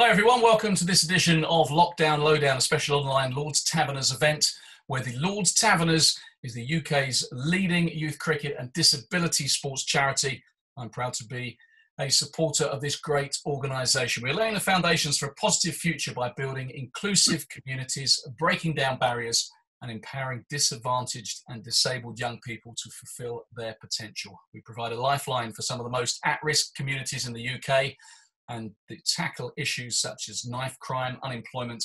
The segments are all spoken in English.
Hi, everyone. Welcome to this edition of Lockdown Lowdown, a special online Lord's Taverners event where the Lord's Taverners is the UK's leading youth cricket and disability sports charity. I'm proud to be a supporter of this great organisation. We're laying the foundations for a positive future by building inclusive communities, breaking down barriers, and empowering disadvantaged and disabled young people to fulfil their potential. We provide a lifeline for some of the most at risk communities in the UK and tackle issues such as knife crime, unemployment,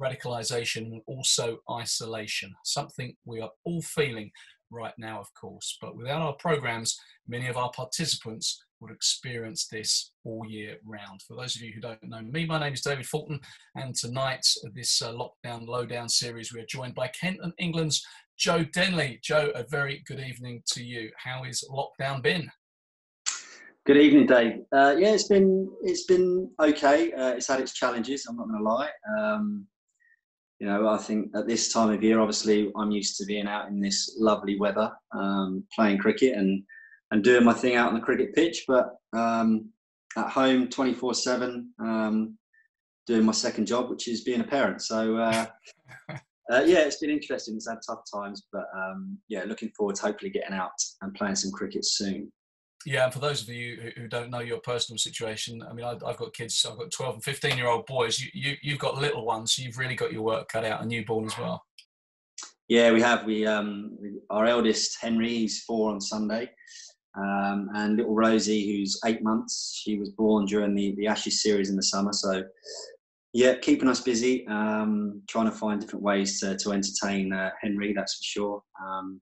radicalisation, and also isolation. Something we are all feeling right now, of course. But without our programs, many of our participants would experience this all year round. For those of you who don't know me, my name is David Fulton, and tonight, this uh, Lockdown Lowdown series, we are joined by Kent and England's Joe Denly. Joe, a very good evening to you. How is lockdown been? Good evening, Dave. Uh, yeah, it's been it's been okay. Uh, it's had its challenges. I'm not going to lie. Um, you know, I think at this time of year, obviously, I'm used to being out in this lovely weather, um, playing cricket and and doing my thing out on the cricket pitch. But um, at home, 24 um, seven, doing my second job, which is being a parent. So. Uh, uh, yeah, it's been interesting. It's had tough times, but um, yeah, looking forward to hopefully getting out and playing some cricket soon. Yeah, and for those of you who don't know your personal situation, I mean, I've got kids. I've got 12 and 15 year old boys. You, you, you've got little ones, so you've really got your work cut out. A newborn as well. Yeah, we have. We um, our eldest Henry, he's four on Sunday, um, and little Rosie, who's eight months. She was born during the the Ashes series in the summer. So, yeah, keeping us busy, um, trying to find different ways to to entertain uh, Henry. That's for sure. Um,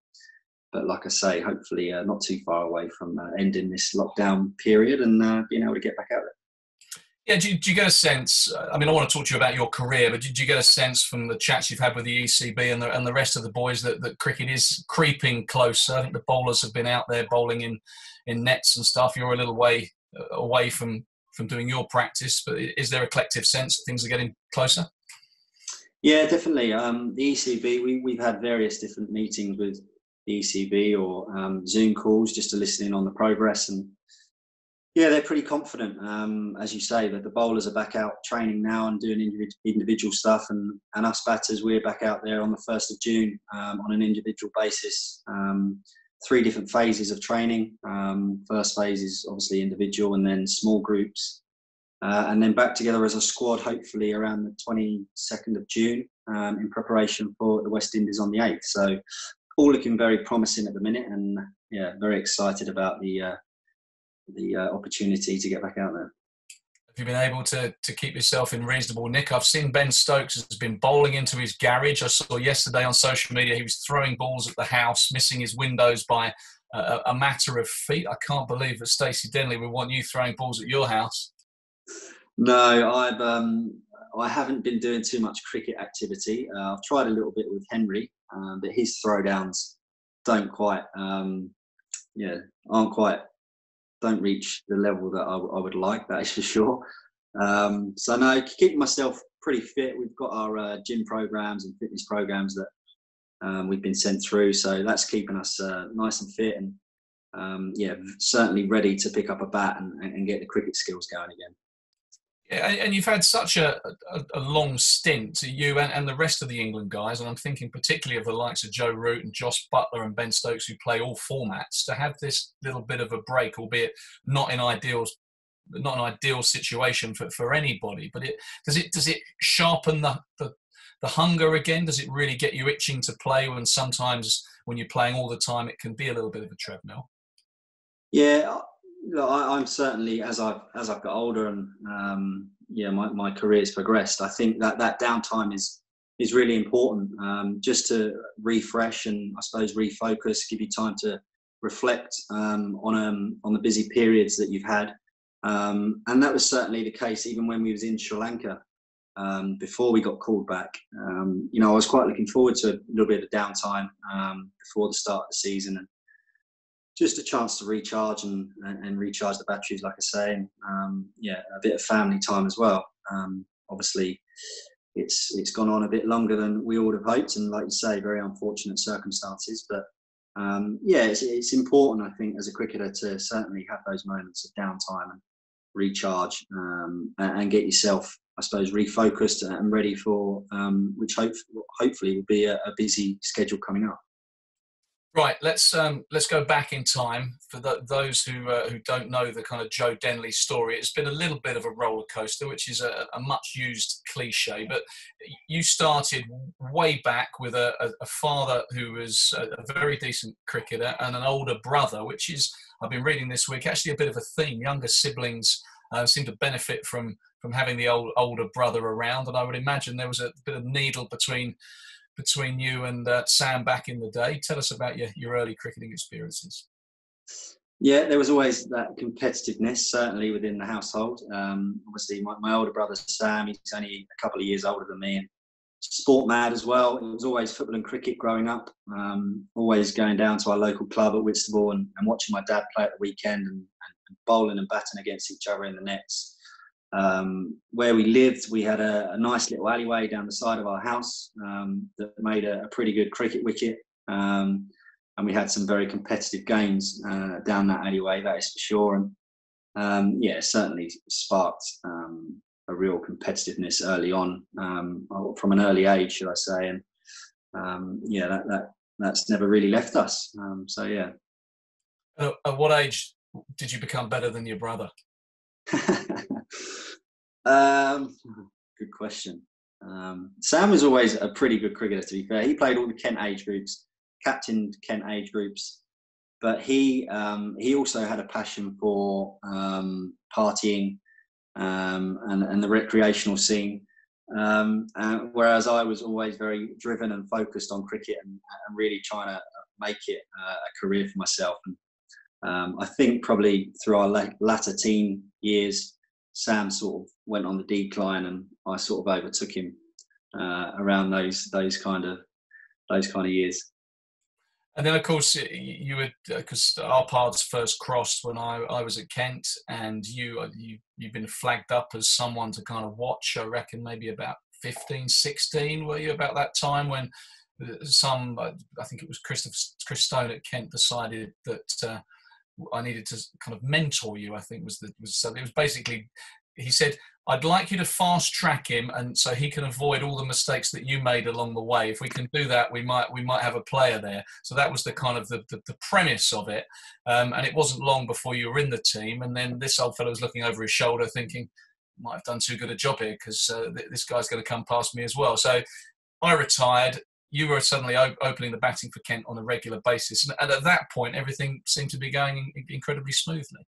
but like I say, hopefully uh, not too far away from uh, ending this lockdown period and uh, being able to get back out there. Yeah, do you, do you, get a sense? I mean, I want to talk to you about your career, but did you get a sense from the chats you've had with the ECB and the, and the rest of the boys that, that cricket is creeping closer? I think the bowlers have been out there bowling in, in nets and stuff. You're a little way uh, away from, from doing your practice, but is there a collective sense that things are getting closer? Yeah, definitely. Um, the ECB, we, we've had various different meetings with ECB or um, Zoom calls just to listen in on the progress. And yeah, they're pretty confident. Um, as you say, that the bowlers are back out training now and doing individual stuff, and, and us batters, we're back out there on the 1st of June um, on an individual basis. Um, three different phases of training. Um, first phase is obviously individual, and then small groups. Uh, and then back together as a squad, hopefully around the 22nd of June, um, in preparation for the West Indies on the 8th. So all looking very promising at the minute, and yeah, very excited about the uh, the uh, opportunity to get back out there. Have you been able to to keep yourself in reasonable nick? I've seen Ben Stokes has been bowling into his garage. I saw yesterday on social media he was throwing balls at the house, missing his windows by a, a matter of feet. I can't believe that Stacey Denly would want you throwing balls at your house. No, I've um, I haven't been doing too much cricket activity. Uh, I've tried a little bit with Henry, um, but his throwdowns don't quite, um, yeah, aren't quite, don't reach the level that I, would like. That is for sure. Um, so no, keeping myself pretty fit. We've got our uh, gym programs and fitness programs that um, we've been sent through, so that's keeping us uh, nice and fit and um, yeah, certainly ready to pick up a bat and, and get the cricket skills going again. And you've had such a, a, a long stint, you and, and, the rest of the England guys, and I'm thinking particularly of the likes of Joe Root and Josh Buttler and Ben Stokes, who play all formats, to have this little bit of a break, albeit not in ideal, not an ideal situation for, for anybody. But it does it does it sharpen the, the the hunger again? Does it really get you itching to play? When sometimes when you're playing all the time, it can be a little bit of a treadmill. Yeah, I, am certainly as I've as I've got older and um, yeah, my, my career's progressed. I think that that downtime is is really important, um, just to refresh and I suppose refocus, give you time to reflect um, on um, on the busy periods that you've had. Um, and that was certainly the case even when we was in Sri Lanka um, before we got called back. Um, you know, I was quite looking forward to a little bit of downtime before the start of the season and just a chance to recharge and, and recharge the batteries, like I say, and um, yeah, a bit of family time as well. Um, obviously, it's it's gone on a bit longer than we would have hoped, and like you say, very unfortunate circumstances. But um, yeah, it's, it's important, I think, as a cricketer to certainly have those moments of downtime and recharge, um, and, and, get yourself, I suppose, refocused and ready for um, which hope, hopefully will be a, a busy schedule coming up. Right, let's um, let's go back in time for the, those who uh, who don't know the kind of Joe Denley story. It's been a little bit of a roller coaster, which is a, a much used cliche. But you started way back with a, a father who was a, very decent cricketer and an older brother, which is I've been reading this week actually a bit of a theme. Younger siblings uh, seem to benefit from from having the old older brother around, and I would imagine there was a bit of needle between between you and uh, Sam back in the day. Tell us about your, your early cricketing experiences. Yeah, there was always that competitiveness, certainly within the household. Um, obviously, my, my, older brother Sam, he's only a couple of years older than me, and sport mad as well. It was always football and cricket growing up. Um, always going down to our local club at Whitstable and, and watching my dad play at the weekend and, and, bowling and batting against each other in the nets. Um, where we lived, we had a, a, nice little alleyway down the side of our house um, that made a, a, pretty good cricket wicket. Um, and we had some very competitive games uh, down that alleyway, that is for sure. And um, yeah, certainly sparked um, a real competitiveness early on, um, from an early age, should I say. And yeah, that, that, that's never really left us. so yeah. at what age did you become better than your brother? um, good question. Um, Sam was always a pretty good cricketer, to be fair. He played all the Kent age groups, captained Kent age groups, but he um, he also had a passion for um, partying um, and, and the recreational scene. Um, whereas I was always very driven and focused on cricket and, and really trying to make it uh, a career for myself. And um, I think probably through our latter teen years, Sam sort of went on the decline, and I sort of overtook him uh, around those those kind of those kind of years. And then, of course, you would because uh, our paths first crossed when I, I was at Kent, and you uh, you you've been flagged up as someone to kind of watch. I reckon maybe about 15, 16, were you about that time when uh, some I think it was Christopher Chris Stone at Kent decided that uh, I needed to kind of mentor you. I think was the was so it was basically he said I'd like you to fast track him and so he can avoid all the mistakes that you made along the way. If we can do that, we might we might have a player there. So that was the kind of the, the, the premise of it. Um, and it wasn't long before you were in the team. And then this old fellow was looking over his shoulder, thinking, "Might have done too good a job here because uh, this guy's going to come past me as well." So I retired you were suddenly op- opening the batting for Kent on a regular basis, and at that point, everything seemed to be going incredibly smoothly.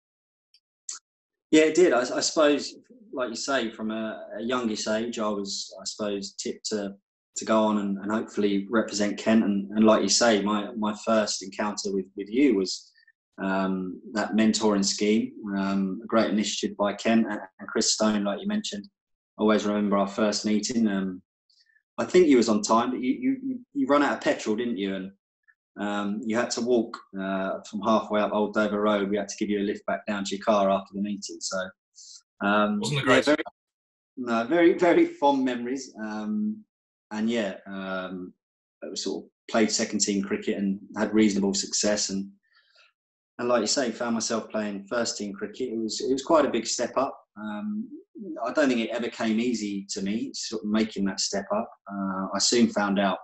Yeah, it did. I, I suppose, like you say, from a, a, youngish age, I was, I suppose, tipped to to go on and, and hopefully represent Kent. And, and, like you say, my my first encounter with with you was um, that mentoring scheme, um, a great initiative by Kent and Chris Stone, like you mentioned. Always remember our first meeting. Um, I think you was on time, but you you you run out of petrol, didn't you? And um, you had to walk uh, from halfway up Old Dover Road. We had to give you a lift back down to your car after the meeting. So um, wasn't a great. Yeah, very, no, very very fond memories. Um, and yeah, um, it was sort of played second team cricket and had reasonable success. And and like you say, found myself playing first team cricket. It was it was quite a big step up. Um, I don't think it ever came easy to me, sort of making that step up. Uh, I soon found out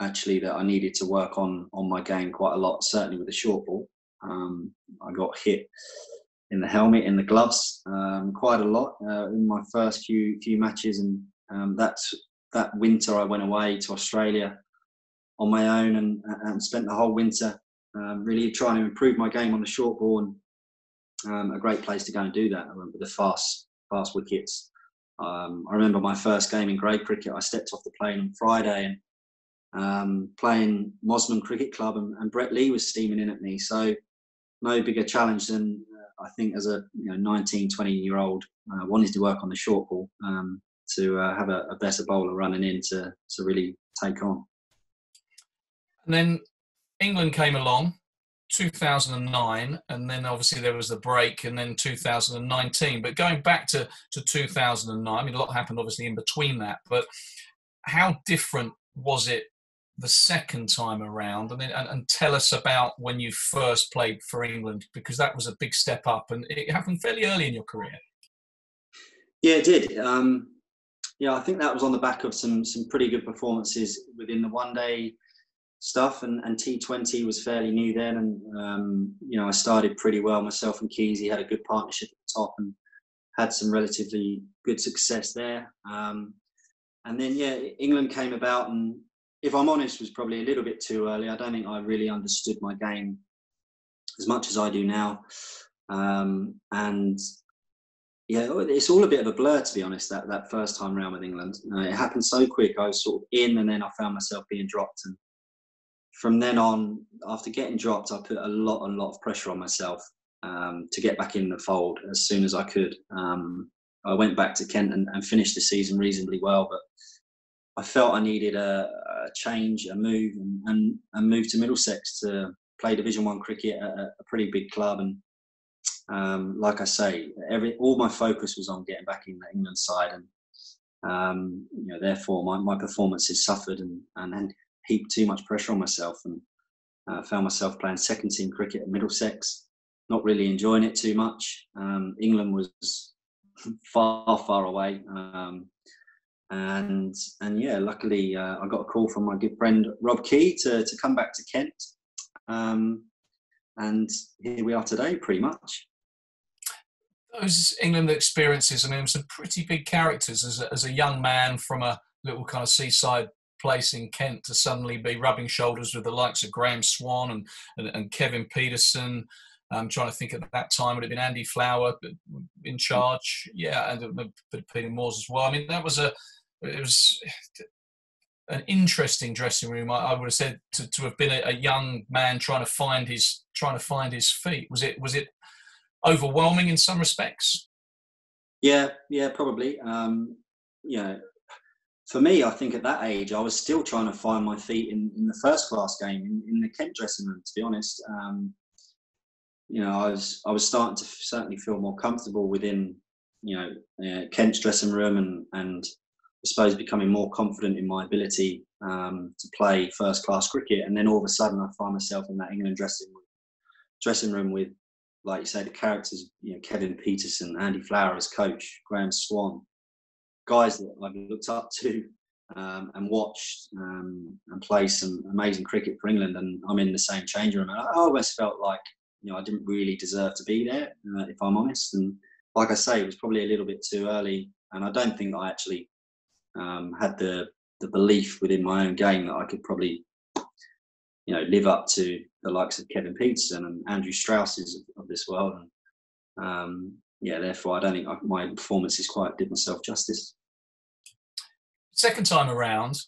actually that I needed to work on on my game quite a lot, certainly with the short ball. Um, I got hit in the helmet, in the gloves, um, quite a lot uh, in my first few few matches, and um, that's that winter I went away to Australia on my own and, and spent the whole winter um, really trying to improve my game on the short ball um, a great place to go and do that. I went with the fast, fast wickets. Um, I remember my first game in grade cricket. I stepped off the plane on Friday and um, playing Mosman Cricket Club, and, and, Brett Lee was steaming in at me. So no bigger challenge than uh, I think as a you know 19, 20 year old uh, wanting to work on the short ball um, to uh, have a, a, better bowler running in to to really take on. And then England came along 2009 and then obviously there was the break and then 2019 but going back to, to 2009 i mean a lot happened obviously in between that but how different was it the second time around? And, then, and, and tell us about when you first played for england because that was a big step up and it happened fairly early in your career. Yeah, it did. Um, yeah, I think that was on the back of some some pretty good performances within the one day stuff, and, and T20 was fairly new then, and um, you know I started pretty well myself and Keezy had a good partnership at the top and had some relatively good success there. Um, and then yeah, England came about, and if I'm honest, was probably a little bit too early. I don't think I really understood my game as much as I do now, um, and yeah, it's all a bit of a blur to be honest. That that first time round with England, uh, it happened so quick. I was sort of in, and then I found myself being dropped, and from then on, after getting dropped, I put a lot, a lot of pressure on myself um, to get back in the fold as soon as I could. Um, I went back to Kent and, and, finished the season reasonably well, but I felt I needed a, a change, a move, and, and, move to Middlesex to play Division One cricket at a, a, pretty big club. And um, like I say, every all my focus was on getting back in the England side, and um, you know, therefore my, my performances suffered and, and, heaped too much pressure on myself, and uh, found myself playing second team cricket at Middlesex not really enjoying it too much. Um, England was far, far away. Um, and and yeah, luckily uh, I got a call from my good friend Rob Key to, to come back to Kent. Um, and here we are today, pretty much. Those England experiences, I mean, some pretty big characters as a, as a young man from a little kind of seaside place in Kent to suddenly be rubbing shoulders with the likes of Graeme Swann and, and, and Kevin Pietersen. I'm trying to think at that time would have been Andy Flower in charge, yeah, and Peter Moores as well. I mean, that was a it was an interesting dressing room. I, I would have said to, to have been a, a, young man trying to find his trying to find his feet. Was it was it overwhelming in some respects? Yeah, yeah, probably. Um, you know, for me, I think at that age, I was still trying to find my feet in, in the first class game in, in the Kent dressing room. To be honest, um, you know, I was I was starting to certainly feel more comfortable within, you know, uh, Kent's dressing room, and and I suppose becoming more confident in my ability um, to play first class cricket. And then all of a sudden, I find myself in that England dressing room, dressing room with, like you say, the characters, you know, Kevin Pietersen, Andy Flower as coach, Graeme Swann, guys that I've looked up to um, and watched um, and play some amazing cricket for England. And I'm in the same change room. And I always felt like you know, I didn't really deserve to be there, uh, if I'm honest. And like I say, it was probably a little bit too early, and I don't think I actually um, had the the belief within my own game that I could probably, you know, live up to the likes of Kevin Pietersen and Andrew Strauss's of, of this world. And um, yeah, therefore, I don't think I, my performances quite did myself justice. Second time around,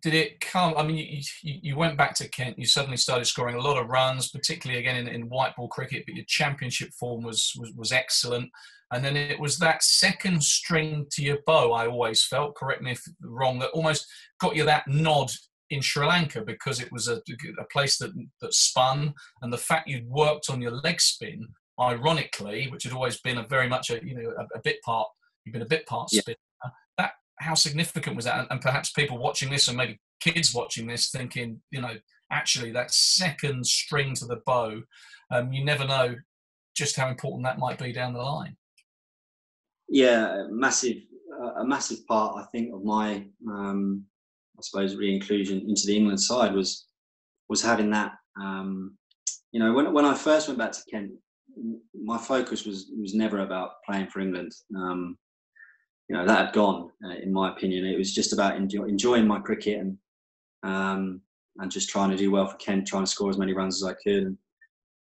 did it come? I mean, you, you, you, went back to Kent. You suddenly started scoring a lot of runs, particularly again in, in white ball cricket. But your championship form was, was was excellent. And then it was that second string to your bow. I always felt. Correct me if wrong. That almost got you that nod in Sri Lanka because it was a, a place that that spun, and the fact you'd worked on your leg spin, ironically, which had always been a very much a you know a, a bit part. You've been a bit part yeah. spin how significant was that? And, perhaps people watching this, and maybe kids watching this, thinking, you know, actually that second string to the bow, um, you never know just how important that might be down the line. Yeah, massive, uh, a massive part, I think, of my, um, I suppose, re-inclusion into the England side was was having that. Um, you know, when when I first went back to Kent, my focus was was never about playing for England. Um, you know that had gone, uh, in my opinion. It was just about enjoy, enjoying my cricket and um, and just trying to do well for Kent, trying to score as many runs as I could. And,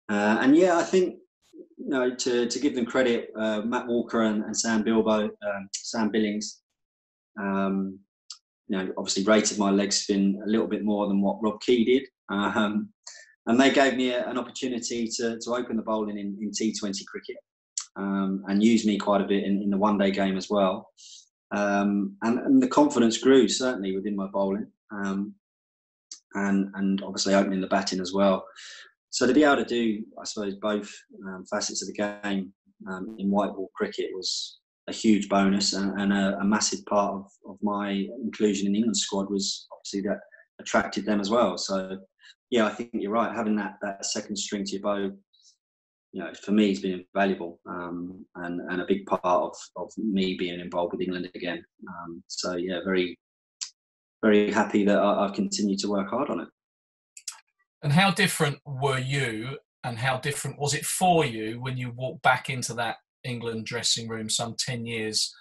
uh, and yeah, I think you know to to give them credit, uh, Matt Walker and, and Sam Bilbo, um, Sam Billings, um, you know, obviously rated my leg spin a little bit more than what Rob Key did. Um, and they gave me a, an opportunity to, to open the bowling in, in T20 cricket um, and used me quite a bit in, in the one day game as well. Um, and, and, the confidence grew certainly within my bowling um, and, and obviously opening the batting as well. So to be able to do, I suppose, both um, facets of the game um, in white ball cricket was a huge bonus and, and a, a, massive part of, of my inclusion in the England squad was obviously that attracted them as well. So yeah, I think you're right. Having that that second string to your bow you know, for me, it's been invaluable um, and, and a big part of, of me being involved with England again. Um, so, yeah, very, very happy that I, I've continued to work hard on it. And how different were you and how different was it for you when you walked back into that England dressing room some 10 years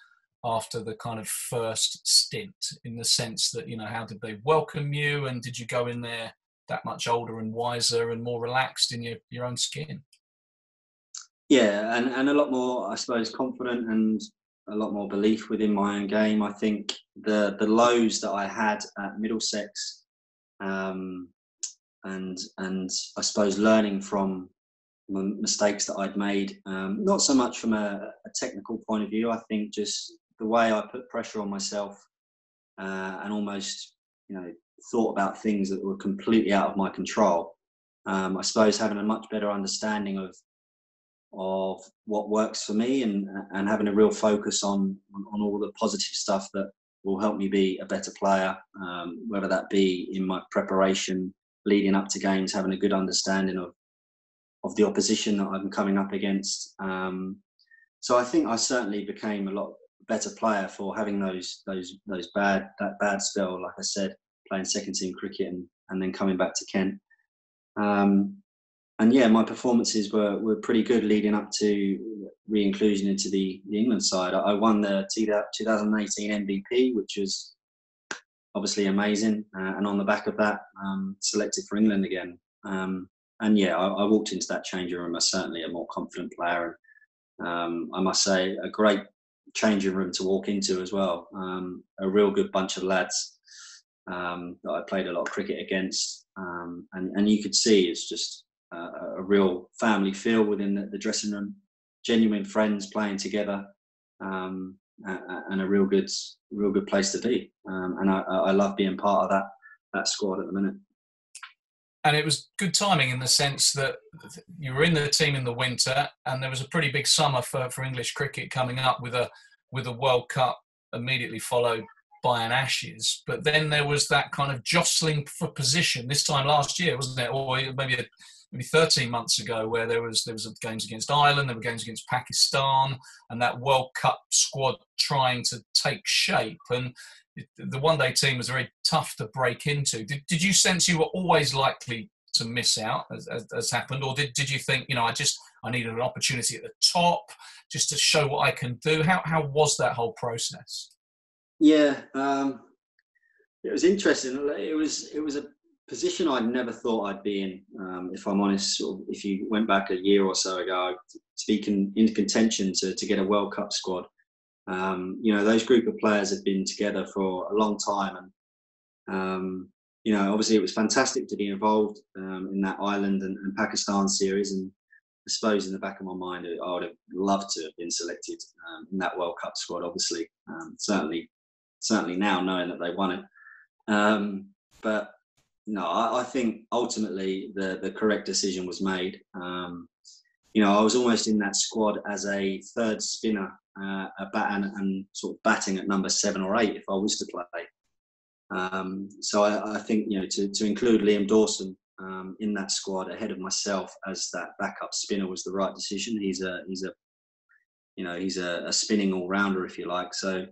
after the kind of first stint in the sense that, you know, how did they welcome you and did you go in there that much older and wiser and more relaxed in your, your own skin? Yeah, and, and a lot more, I suppose, confident and a lot more belief within my own game. I think the the lows that I had at Middlesex, um, and and I suppose learning from mistakes that I'd made, um, not so much from a, a, technical point of view. I think just the way I put pressure on myself uh, and almost, you know, thought about things that were completely out of my control. Um, I suppose having a much better understanding of of what works for me and and having a real focus on on all the positive stuff that will help me be a better player um, whether that be in my preparation leading up to games having a good understanding of of the opposition that I'm coming up against. Um, so I think I certainly became a lot better player for having those those those bad that bad spell like I said playing second team cricket and, and then coming back to Kent. Um, and yeah, my performances were, were pretty good leading up to re-inclusion into the, the England side. I won the 2018 MVP, which was obviously amazing, uh, and on the back of that, um, selected for England again. Um, and yeah, I, I, walked into that changing room as certainly a more confident player, and um, I must say, a great changing room to walk into as well. Um, a real good bunch of lads um, that I played a lot of cricket against, um, and and you could see it's just uh, a real family feel within the, the, dressing room, genuine friends playing together, um, and a real good, real good place to be. Um, and I, I love being part of that that squad at the minute. And it was good timing in the sense that you were in the team in the winter, and there was a pretty big summer for, for English cricket coming up with a with a World Cup immediately followed by an Ashes. But then there was that kind of jostling for position this time last year, wasn't it? Or maybe a, maybe 13 months ago where there was there was games against Ireland, there were games against Pakistan, and that World Cup squad trying to take shape. And the one day team was very tough to break into. Did, did you sense you were always likely to miss out as, as, as, happened, or did, did you think you know I just I needed an opportunity at the top just to show what I can do? How how was that whole process? Yeah, um, it was interesting. It was it was a position I never thought I'd be in. Um, if I'm honest, if you went back a year or so ago, to be con- in contention to, to get a World Cup squad, um, you know, those group of players have been together for a long time. And, um, you know, obviously it was fantastic to be involved um, in that Ireland and, and, Pakistan series. And I suppose in the back of my mind, I would have loved to have been selected um, in that World Cup squad, obviously. Um, certainly, certainly now knowing that they won it. but no, I, I, think ultimately the the correct decision was made. Um, you know, I was almost in that squad as a third spinner, uh, a bat and, and, sort of batting at number seven or eight if I was to play. Um, so I, I, think you know to to include Liam Dawson um, in that squad ahead of myself as that backup spinner was the right decision. He's a he's a you know he's a, a spinning all rounder if you like. So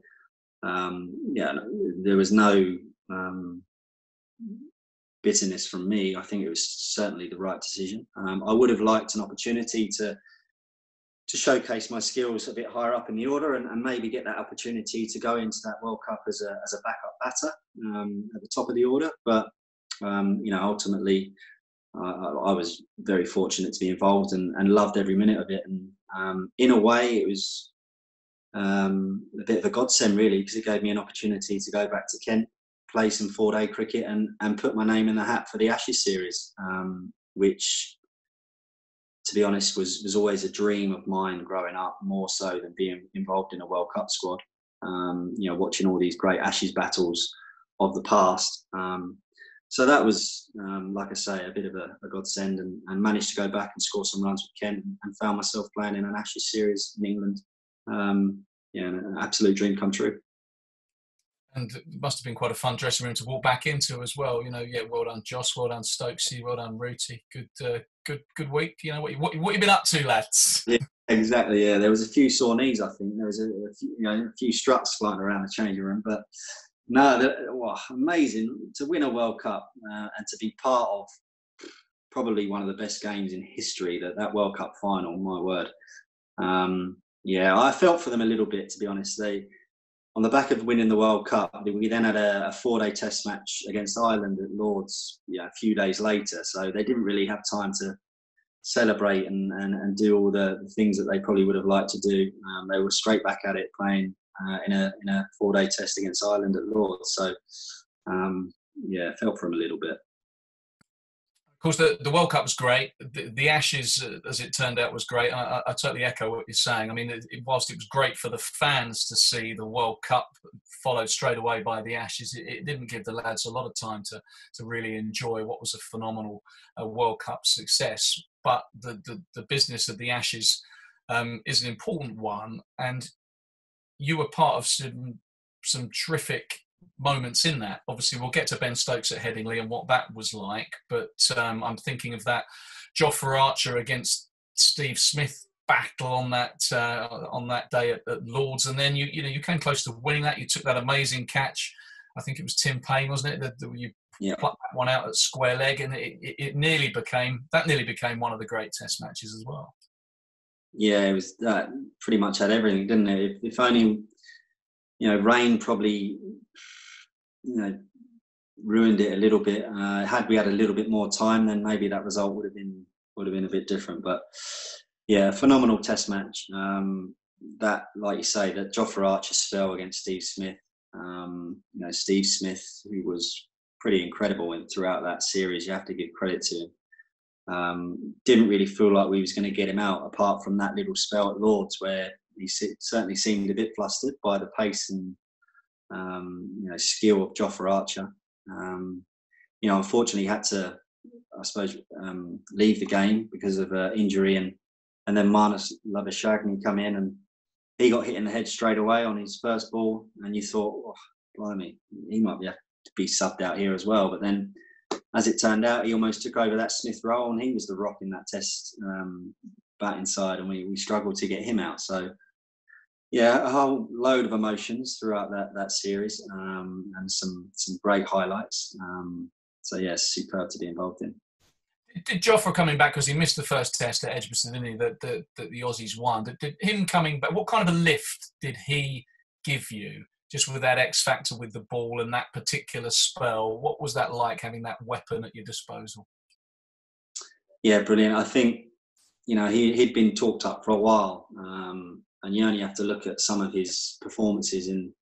um, yeah, there was no um, bitterness from me. I think it was certainly the right decision. Um, I would have liked an opportunity to to showcase my skills a bit higher up in the order and, and maybe get that opportunity to go into that World Cup as a, as a backup batter um, at the top of the order. But um, you know, ultimately, uh, I was very fortunate to be involved and, and loved every minute of it. And um, in a way, it was um, a bit of a godsend, really, because it gave me an opportunity to go back to Kent play some four day cricket and, and put my name in the hat for the Ashes series, um, which, to be honest, was, was always a dream of mine growing up, more so than being involved in a World Cup squad. Um, you know, watching all these great Ashes battles of the past. Um, so that was, um, like I say, a bit of a, a godsend and, and, managed to go back and score some runs with Kent and found myself playing in an Ashes series in England. Um, yeah, an absolute dream come true and it must have been quite a fun dressing room to walk back into as well. You know, yeah, well done, Joss, well done, Stokesy, well done, Rooty. Good, uh, good good week. You know what what, what you been up to, lads? Yeah, exactly. Yeah, there was a few sore knees. I think there was a, a few, you know a few struts flying around the changing room, but no, that, well, amazing to win a World Cup uh, and to be part of probably one of the best games in history. That that World Cup final, my word. Um, yeah, I felt for them a little bit to be honest. They on the back of winning the World Cup, we then had a, a four-day Test match against Ireland at Lords. A few days later, so they didn't really have time to celebrate and, and, and do all the, the things that they probably would have liked to do. Um, they were straight back at it, playing uh, in a in a four-day Test against Ireland at Lords. So um, yeah, felt for them a little bit. Of course, the, the World Cup was great. The, the Ashes, uh, as it turned out, was great. I, I, I totally echo what you're saying. I mean, it, whilst it was great for the fans to see the World Cup followed straight away by the Ashes, it, it didn't give the lads a lot of time to, to really enjoy what was a phenomenal uh, World Cup success. But the, the, the business of the Ashes um, is an important one. And you were part of some, some terrific moments in that. Obviously, we'll get to Ben Stokes at Headingley and what that was like, but um, I'm thinking of that Jofra Archer against Steve Smith battle on that uh, on that day at, at, Lords, and then you you know you came close to winning that. You took that amazing catch. I think it was Tim Paine, wasn't it? That, that you yeah. plucked that one out at square leg, and it, it, it, nearly became that nearly became one of the great Test matches as well. Yeah, it was that pretty much had everything, didn't it? If, if only you know, rain probably you know ruined it a little bit. Uh, had we had a little bit more time, then maybe that result would have been would have been a bit different. But yeah, phenomenal Test match. Um, that, like you say, that Jofra Archer spell against Steve Smith. Um, you know, Steve Smith, who was pretty incredible in, throughout that series. You have to give credit to him. Um, didn't really feel like we was going to get him out, apart from that little spell at Lords where he certainly seemed a bit flustered by the pace and um, you know, skill of Jofra Archer. Um, you know, unfortunately, had to, I suppose, um, leave the game because of uh, injury, and and then Marnus Labuschagne come in, and he got hit in the head straight away on his first ball, and you thought, oh, blimey, he might be to be subbed out here as well. But then, as it turned out, he almost took over that Smith role, and he was the rock in that test um, bat inside, and we we struggled to get him out. So yeah, a whole load of emotions throughout that that series, um, and some some great highlights. Um, so yeah, superb to be involved in. Did Jofra coming back because he missed the first test at Edgbaston, didn't he? That the, the, the Aussies won. Did, did him coming back? What kind of a lift did he give you? Just with that X factor with the ball and that particular spell, what was that like having that weapon at your disposal? Yeah, brilliant. I think you know he he'd been talked up for a while. Um, and you only have to look at some of his performances in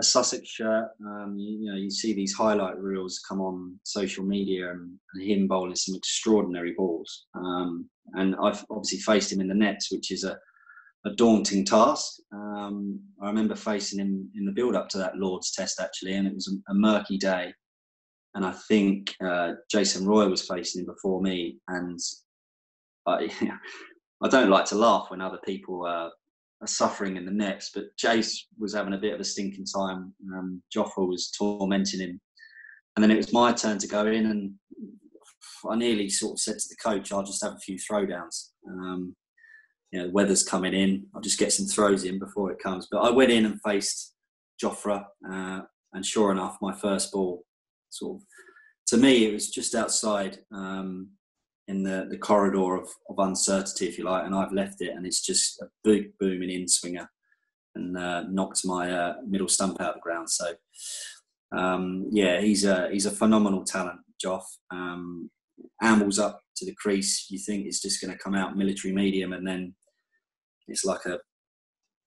a Sussex shirt. Um, you, you, know, you see these highlight reels come on social media and, and him bowling some extraordinary balls. Um, and I've obviously faced him in the nets, which is a, a daunting task. Um, I remember facing him in the build up to that Lord's test actually, and it was a, a murky day. And I think uh, Jason Roy was facing him before me, and I, I don't like to laugh when other people uh, suffering in the nets. But Jace was having a bit of a stinking time. Um, Jofra was tormenting him, and then it was my turn to go in, and I nearly sort of said to the coach, "I'll just have a few throwdowns." Um, you know, the weather's coming in. I'll just get some throws in before it comes. But I went in and faced Jofra, uh, and sure enough, my first ball, sort of, to me, it was just outside. Um, in the, the corridor of, of uncertainty, if you like, and I've left it, and it's just a big booming in swinger, and uh, knocked my uh, middle stump out of the ground. So, um, yeah, he's a he's a phenomenal talent, Joff. Um, ambles up to the crease, you think it's just going to come out military medium, and then it's like a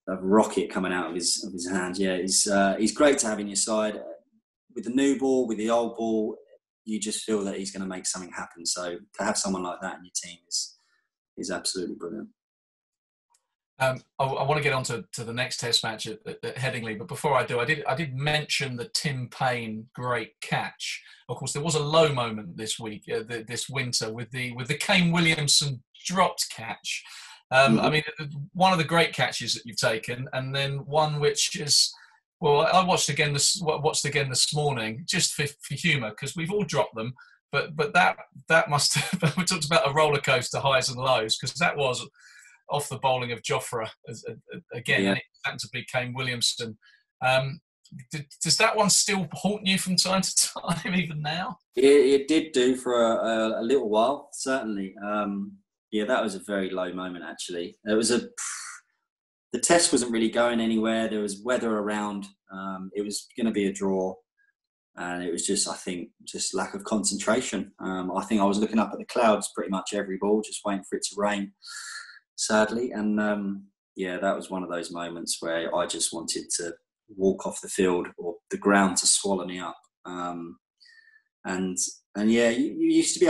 a rocket coming out of his of his hands. Yeah, he's uh, he's great to have in your side. With the new ball, with the old ball, you just feel that he's going to make something happen. So to have someone like that in your team is is absolutely brilliant. Um, I, I, want to get on to, to the next Test match at, at, at, Headingley, but before I do, I did I did mention the Tim Paine great catch. Of course, there was a low moment this week, uh, the, this winter, with the with the Kane Williamson dropped catch. Um, mm-hmm. I mean, one of the great catches that you've taken, and then one which is well, I watched again this watched again this morning just for, for humour because we've all dropped them. but but that that must have, we talked about a roller coaster highs and lows because that was off the bowling of Jofra as, uh, again, yeah. and it happened to be Kane Williamson. Um, does that one still haunt you from time to time, even now? It, it did do for a, a, a little while, certainly. Um, yeah, that was a very low moment. Actually, it was a. The test wasn't really going anywhere. There was weather around. Um, it was going to be a draw, and it was just, I think, just lack of concentration. Um, I think I was looking up at the clouds pretty much every ball, just waiting for it to rain. Sadly, and um, yeah, that was one of those moments where I just wanted to walk off the field or the ground to swallow me up. Um, and and yeah, you, you, used to be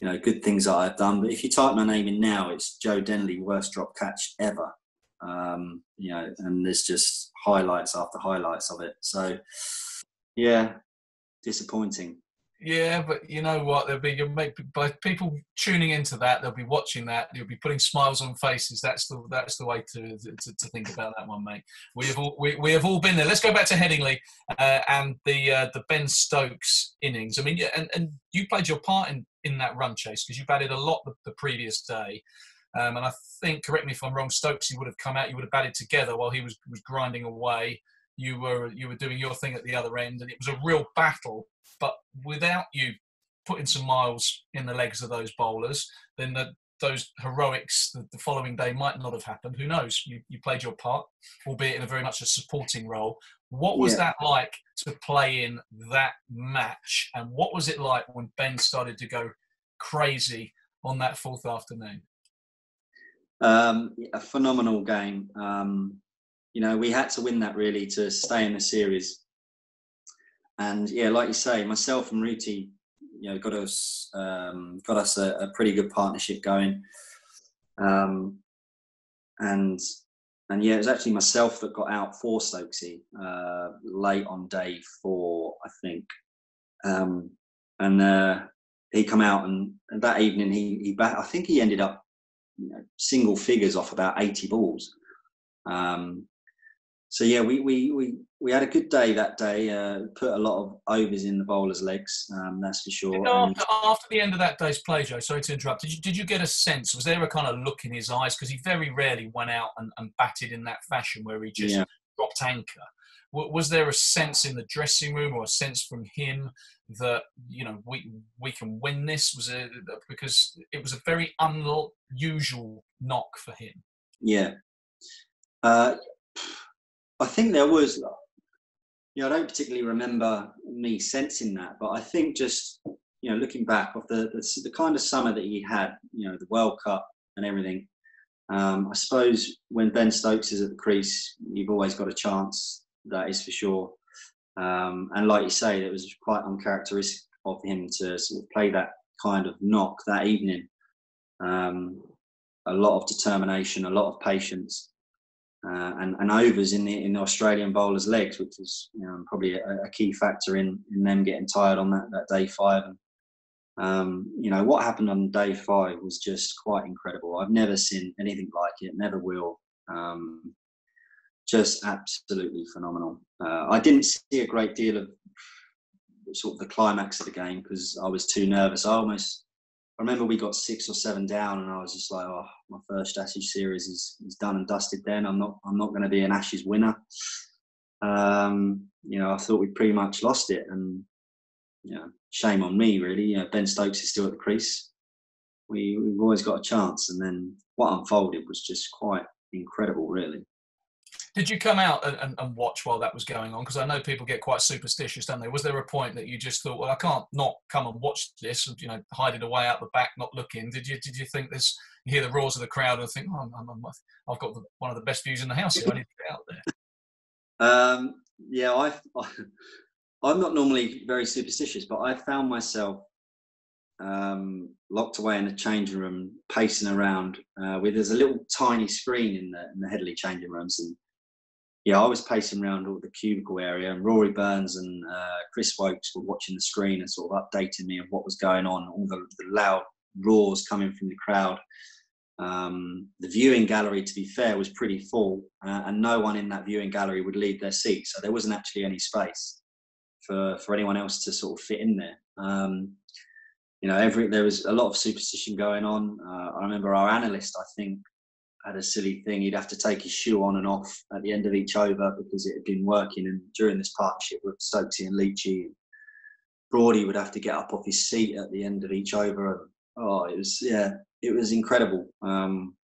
you know good things that I've done. But if you type my name in now, it's Joe Denly, worst drop catch ever. Um, you know, and there's just highlights after highlights of it. So yeah, disappointing. Yeah, but you know what? There'll be you'll make by people tuning into that. They'll be watching that. They'll be putting smiles on faces. That's the that's the way to to, to think about that one, mate. We have all we, we have all been there. Let's go back to Headingley uh, and the uh, the Ben Stokes innings. I mean, yeah, and and you played your part in in that run chase because you batted a lot the, the previous day. Um, and I think, correct me if I'm wrong, Stokes, he would have come out, you would have batted together while he was, was grinding away. You were you were doing your thing at the other end, and it was a real battle but without you putting some miles in the legs of those bowlers, then the, those heroics the, the, following day might not have happened. Who knows? You, you played your part, albeit in a very much a supporting role. What was yeah. that like to play in that match? And what was it like when Ben started to go crazy on that fourth afternoon? Um, a phenomenal game. Um, you know, we had to win that really to stay in the series. And yeah, like you say, myself and Rooty, you know, got us um, got us a, a, pretty good partnership going. Um, and and yeah, it was actually myself that got out for Stokesy uh, late on day four, I think. Um, and uh, he come out and, and that evening he he bat, I think he ended up you know, single figures off about 80 balls. Um, so yeah, we, we, we, we had a good day that day. Uh, put a lot of overs in the bowlers' legs, um, that's for sure. After, after, the end of that day's play, Joe, sorry to interrupt. Did you, did you get a sense? Was there a kind of look in his eyes because he very rarely went out and, and, batted in that fashion where he just yeah. dropped anchor? Was there a sense in the dressing room or a sense from him that you know we we can win this? Was it because it was a very unusual knock for him? Yeah. Uh, I think there was, you know, I don't particularly remember me sensing that, but I think just, you know, looking back of the, the, the kind of summer that he had, you know, the World Cup and everything, um, I suppose when Ben Stokes is at the crease, you've always got a chance, that is for sure. Um, and like you say, it was quite uncharacteristic of him to sort of play that kind of knock that evening. Um, a lot of determination, a lot of patience uh, and, and overs in the in the Australian bowlers' legs, which was you know, probably a, a, key factor in, in them getting tired on that, that day five. And, um, you know what happened on day five was just quite incredible. I've never seen anything like it. Never will. Um, just absolutely phenomenal. Uh, I didn't see a great deal of sort of the climax of the game because I was too nervous. I almost I remember we got six or seven down, and I was just like, "Oh, my first Ashes series is, is done and dusted. Then I'm not I'm not going to be an Ashes winner." Um, you know, I thought we pretty much lost it, and you know, shame on me really. You know, Ben Stokes is still at the crease. We we've always got a chance, and then what unfolded was just quite incredible, really. Did you come out and, and, watch while that was going on? Because I know people get quite superstitious, don't they? Was there a point that you just thought, well, I can't not come and watch this, and you know, hide it away out the back, not looking? Did you did you think this? You hear the roars of the crowd and think, oh, i have got the, one of the best views in the house here. I need to get out there. Um, yeah, I, I'm not normally very superstitious, but I found myself um, locked away in the changing room, pacing around. Uh, with there's a little tiny screen in the in the Headingley changing rooms, and yeah, I was pacing around all the cubicle area, and Rory Burns and uh, Chris Woakes were watching the screen and sort of updating me of what was going on, all the, the loud roars coming from the crowd. um, the viewing gallery, to be fair, was pretty full, uh, and no one in that viewing gallery would leave their seat, so there wasn't actually any space for for anyone else to sort of fit in there. Um, you know, every there was a lot of superstition going on. Uh, I remember our analyst, I think, had a silly thing. He'd have to take his shoe on and off at the end of each over because it had been working. And during this partnership with Stokesy and Leachy, Broady would have to get up off his seat at the end of each over. Oh, it was yeah, it was incredible. Um,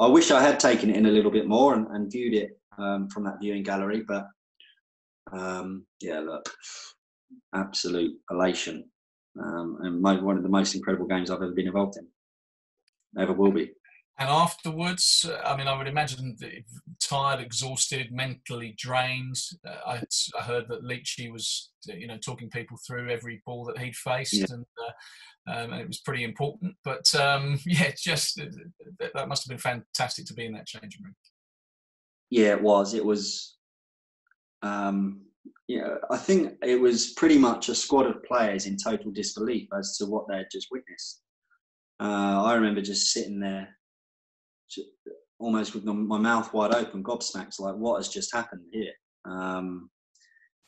I wish I had taken it in a little bit more and, and viewed it um, from that viewing gallery, but um, yeah, look, absolute elation, um, and my, one of the most incredible games I've ever been involved in, ever will be. And afterwards, I mean, I would imagine tired, exhausted, mentally drained. Uh, I, I, heard that Leachy was, you know, talking people through every ball that he'd faced, yeah. and, uh, um, and, it was pretty important. But um, yeah, just uh, that must have been fantastic to be in that changing room. Yeah, it was. It was. Um, yeah, I think it was pretty much a squad of players in total disbelief as to what they had just witnessed. Uh, I remember just sitting there almost with my mouth wide open, gobsmacked, like what has just happened here? Um,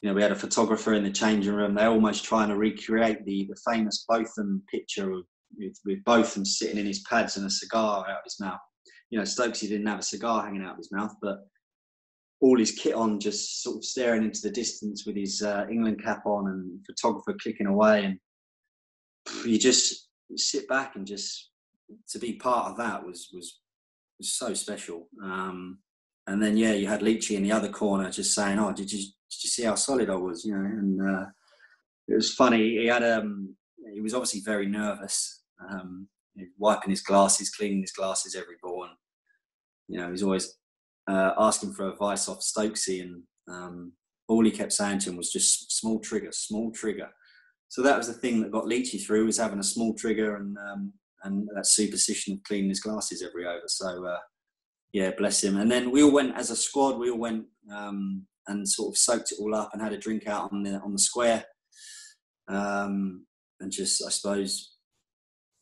you know, we had a photographer in the changing room. They're almost trying to recreate the the famous Botham picture of, with, with Botham sitting in his pads and a cigar out of his mouth. You know, Stokesy didn't have a cigar hanging out of his mouth, but all his kit on, just sort of staring into the distance with his uh, England cap on, and photographer clicking away, and you just sit back and just to be part of that was was was so special. Um, and then yeah, you had Leachy in the other corner just saying, "Oh, did you did you see how solid I was?" You know, and uh, it was funny. He had um, he was obviously very nervous, um, wiping his glasses, cleaning his glasses every ball, and you know, he's always uh, asking for advice off Stokesy, and um, all he kept saying to him was just small trigger, small trigger. So that was the thing that got Leachy through was having a small trigger and um, and that superstition of cleaning his glasses every over. So uh, yeah, bless him. And then we all went as a squad. We all went um, and sort of soaked it all up and had a drink out on the on the square, um, and just I suppose.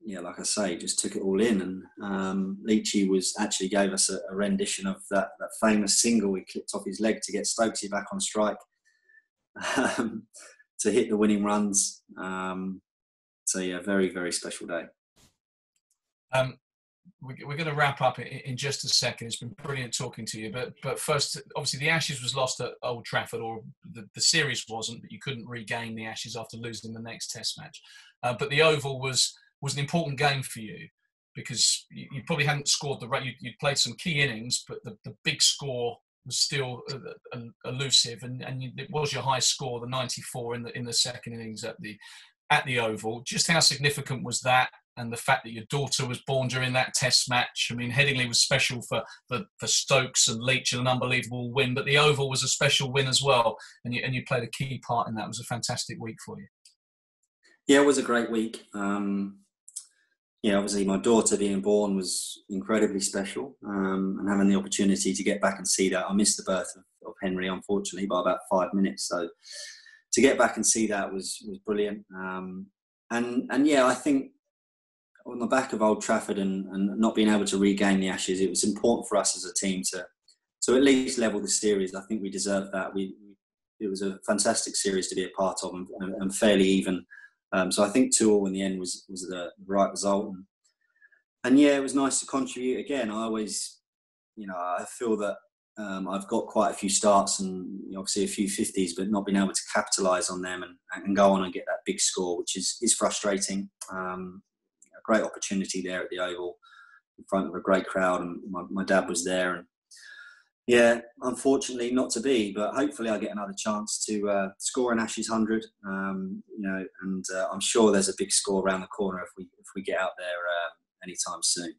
Yeah, like I say, just took it all in, and um, Leachy was actually gave us a, a rendition of that, that famous single he clipped off his leg to get Stokesy back on strike, um, to hit the winning runs. Um, so yeah, very very special day. Um, we, are going to wrap up in, just a second. It's been brilliant talking to you, but but first, obviously, the Ashes was lost at Old Trafford, or the, the series wasn't, but you couldn't regain the Ashes after losing the next Test match. Uh, but the Oval was was an important game for you because you, you probably hadn't scored the right. You, you played some key innings, but the, the big score was still uh, elusive, and, and it was your high score, the 94 in the in the second innings at the at the Oval. Just how significant was that? And the fact that your daughter was born during that test match. I mean, Headingley was special for, for, for Stokes and Leach and an unbelievable win, but the Oval was a special win as well, and you, and you played a key part in that. It was a fantastic week for you. Yeah, it was a great week. Um, yeah, obviously, my daughter being born was incredibly special, um, and having the opportunity to get back and see that. I missed the birth of, of Henry, unfortunately, by about five minutes. So to get back and see that was was brilliant. Um, and and yeah, I think on the back of Old Trafford and, and not being able to regain the Ashes, it was important for us as a team to to at least level the series. I think we deserved that. We it was a fantastic series to be a part of and, and fairly even. Um, so I think two all in the end was was the right result. And, and yeah, it was nice to contribute again. I always, you know, I feel that um, I've got quite a few starts and obviously a few 50s, but not being able to capitalise on them and, and go on and get that big score, which is, is frustrating. Um, great opportunity there at the Oval in front of a great crowd, and my, my dad was there. And yeah, unfortunately, not to be, but hopefully, I get another chance to uh, score an Ashes hundred. Um, you know, and uh, I'm sure there's a big score around the corner if we if we get out there uh, anytime soon.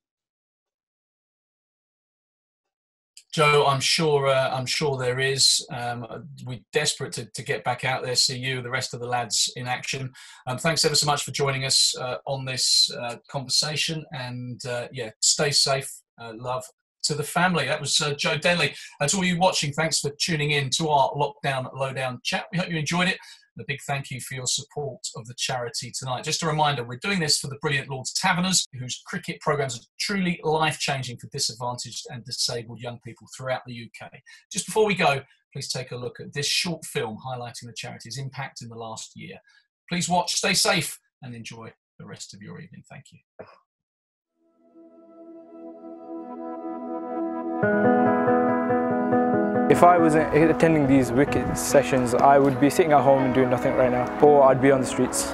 Joe, I'm sure. Uh, I'm sure there is. Um, we're desperate to, to get back out there, see you, the rest of the lads in action. Um, thanks ever so much for joining us uh, on this uh, conversation, and uh, yeah, stay safe. Uh, love to the family. That was uh, Joe Denly. And to all you watching, thanks for tuning in to our lockdown lowdown chat. We hope you enjoyed it. And a big thank you for your support of the charity tonight. Just a reminder, we're doing this for the brilliant Lord's Taverners, whose cricket programs are truly life changing for disadvantaged and disabled young people throughout the UK. Just before we go, please take a look at this short film highlighting the charity's impact in the last year. Please watch, stay safe, and enjoy the rest of your evening. Thank you. If I wasn't attending these wicket sessions, I would be sitting at home and doing nothing right now, or I'd be on the streets.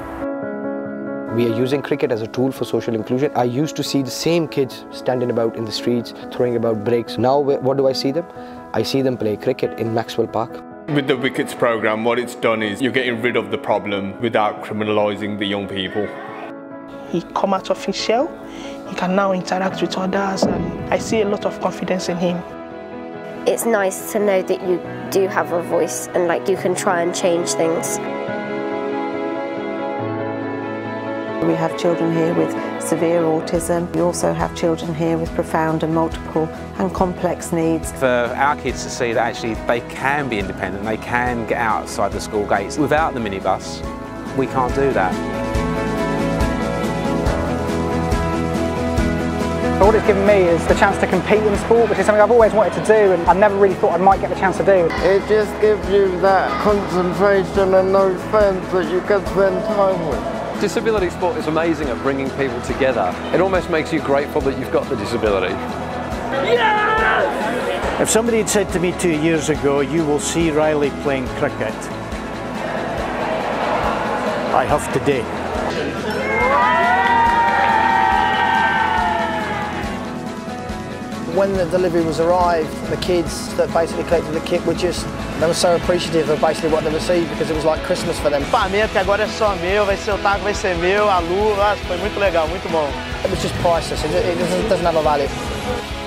We are using cricket as a tool for social inclusion. I used to see the same kids standing about in the streets, throwing about bricks. Now, what do I see them? I see them play cricket in Maxwell Park. With the Wickets programme, what it's done is you're getting rid of the problem without criminalising the young people. He come out of his shell, he can now interact with others and I see a lot of confidence in him. It's nice to know that you do have a voice and like you can try and change things. We have children here with severe autism. We also have children here with profound and multiple and complex needs. For our kids to see that actually they can be independent, they can get outside the school gates. Without the minibus, we can't do that. All it's given me is the chance to compete in sport, which is something I've always wanted to do and I never really thought I might get the chance to do. It just gives you that concentration and those friends that you can spend time with. Disability sport is amazing at bringing people together. It almost makes you grateful that you've got the disability. Yes! If somebody had said to me two years ago, you will see Riley playing cricket, I have today. When the delivery was arrived, the kids that basically collected the kit were just, they were so appreciative of basically what they received because it was like Christmas for them. Meu, que agora é só meu, vai ser o taco, vai ser meu, a luva, foi muito legal, muito bom. It was just priceless, it, it doesn't, doesn't have a value.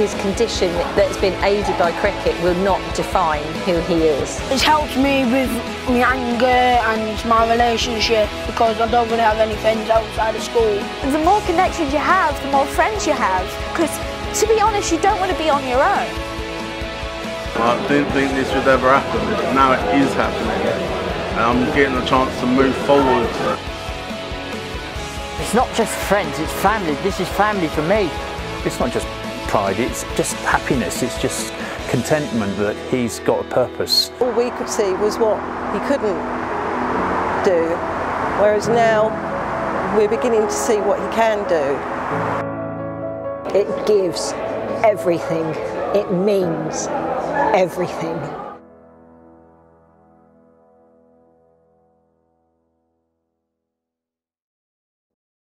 His condition that's been aided by cricket will not define who he is. It's helped me with my anger and my relationship because I don't really have any friends outside of school. The more connections you have, the more friends you have because to be honest, you don't want to be on your own. I didn't think this would ever happen. Now it is happening. And I'm getting a chance to move forward. It's not just friends, it's family. This is family for me. It's not just pride, it's just happiness, it's just contentment that he's got a purpose. All we could see was what he couldn't do, whereas now we're beginning to see what he can do. It gives everything, it means everything.